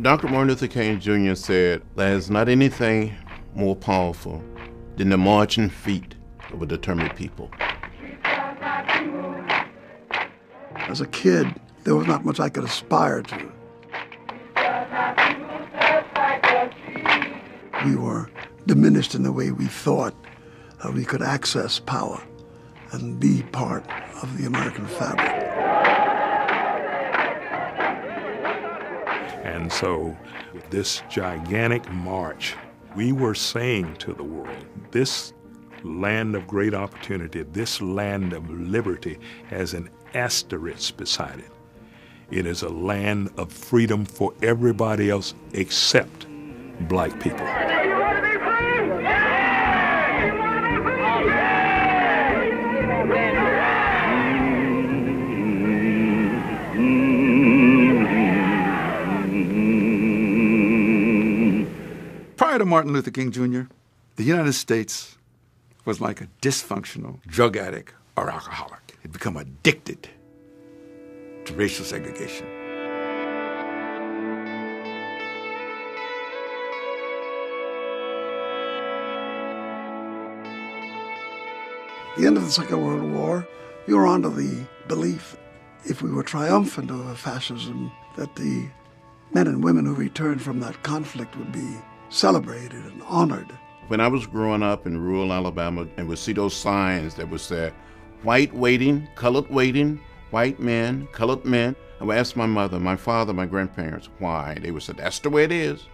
Dr. Martin Luther King Jr. said, There's not anything more powerful than the marching feet of a determined people. As a kid, there was not much I could aspire to. We were diminished in the way we thought that we could access power and be part of the American fabric. And so, this gigantic march, we were saying to the world, this land of great opportunity, this land of liberty has an asterisk beside it. It is a land of freedom for everybody else except black people. Martin Luther King Jr., the United States was like a dysfunctional drug addict or alcoholic. It become addicted to racial segregation. the end of the Second World War, we were under the belief, if we were triumphant over fascism, that the men and women who returned from that conflict would be celebrated and honored. When I was growing up in rural Alabama and would see those signs that would say, white waiting, colored waiting, white men, colored men, I would ask my mother, my father, my grandparents, why. They would say, that's the way it is.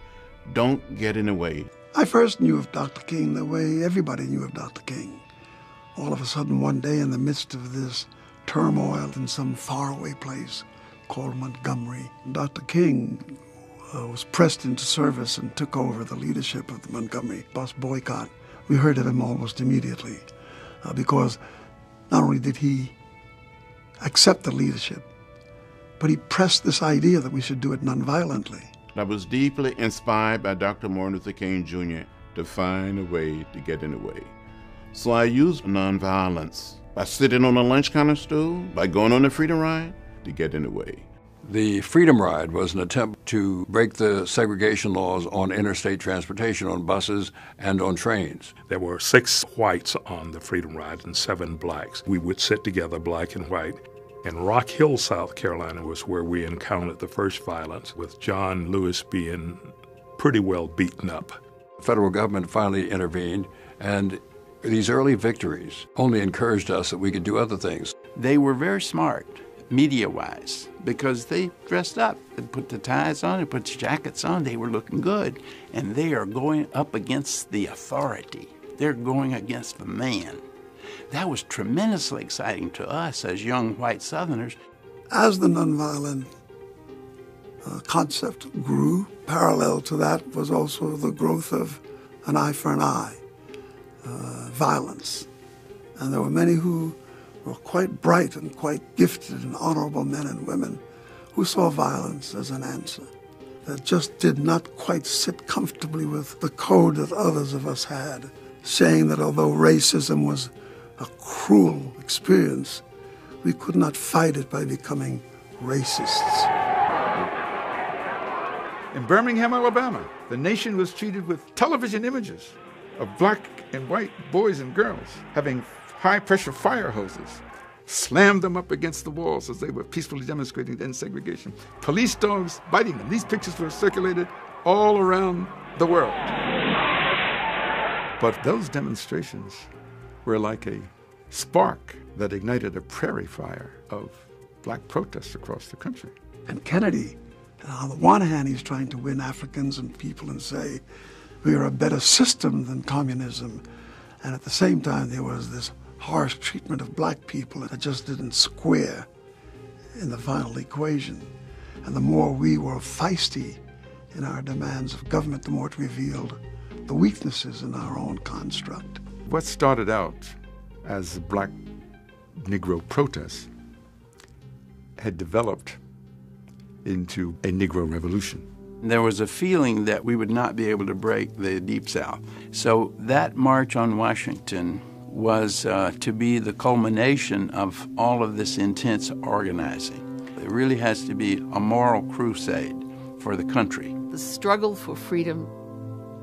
Don't get in the way. I first knew of Dr. King the way everybody knew of Dr. King. All of a sudden, one day, in the midst of this turmoil in some faraway place called Montgomery, Dr. King uh, was pressed into service and took over the leadership of the Montgomery bus boycott. We heard of him almost immediately uh, because not only did he accept the leadership, but he pressed this idea that we should do it nonviolently. I was deeply inspired by Dr. Martin Luther King Jr. to find a way to get in the way. So I used nonviolence by sitting on a lunch counter stool, by going on a freedom ride to get in the way. The Freedom Ride was an attempt to break the segregation laws on interstate transportation, on buses and on trains. There were six whites on the Freedom Ride and seven blacks. We would sit together, black and white. And Rock Hill, South Carolina was where we encountered the first violence, with John Lewis being pretty well beaten up. The federal government finally intervened, and these early victories only encouraged us that we could do other things. They were very smart, media wise, because they dressed up. and put the ties on, and put the jackets on, they were looking good. And they are going up against the authority, they're going against the man. That was tremendously exciting to us as young white Southerners. As the nonviolent uh, concept grew, parallel to that was also the growth of an eye for an eye uh, violence. And there were many who were quite bright and quite gifted and honorable men and women who saw violence as an answer that just did not quite sit comfortably with the code that others of us had, saying that although racism was a cruel experience, we could not fight it by becoming racists. In Birmingham, Alabama, the nation was treated with television images of black and white boys and girls having high pressure fire hoses, slammed them up against the walls as they were peacefully demonstrating to end segregation. Police dogs biting them. These pictures were circulated all around the world. But those demonstrations were like a spark that ignited a prairie fire of black protests across the country. And Kennedy, uh, on the one hand, he's trying to win Africans and people and say, we are a better system than communism. And at the same time, there was this harsh treatment of black people that just didn't square in the final equation. And the more we were feisty in our demands of government, the more it revealed the weaknesses in our own construct. What started out as black Negro protests had developed into a Negro revolution. There was a feeling that we would not be able to break the Deep South. So that march on Washington was uh, to be the culmination of all of this intense organizing. It really has to be a moral crusade for the country. The struggle for freedom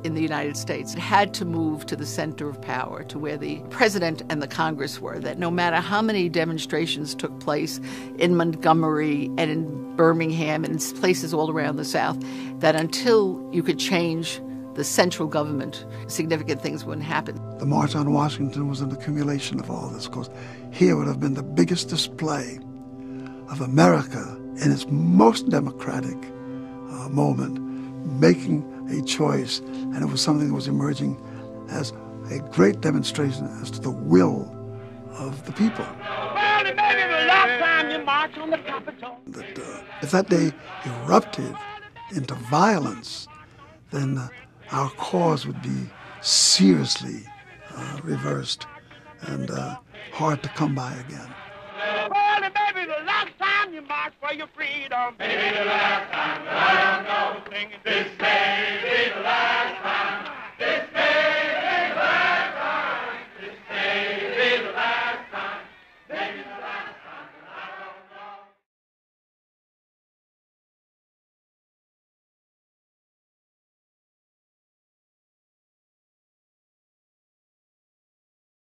in the United States had to move to the center of power, to where the president and the Congress were. That no matter how many demonstrations took place in Montgomery and in Birmingham and in places all around the South, that until you could change the central government, significant things wouldn't happen. The March on Washington was an accumulation of all this, because here would have been the biggest display of America in its most democratic uh, moment, making a choice, and it was something that was emerging as a great demonstration as to the will of the people. Well, it may be the last time you march on the Capitol. That uh, if that day erupted into violence, then uh, our cause would be seriously uh, reversed and uh, hard to come by again. The last time you march for your freedom. The last time, I don't know. Singing this.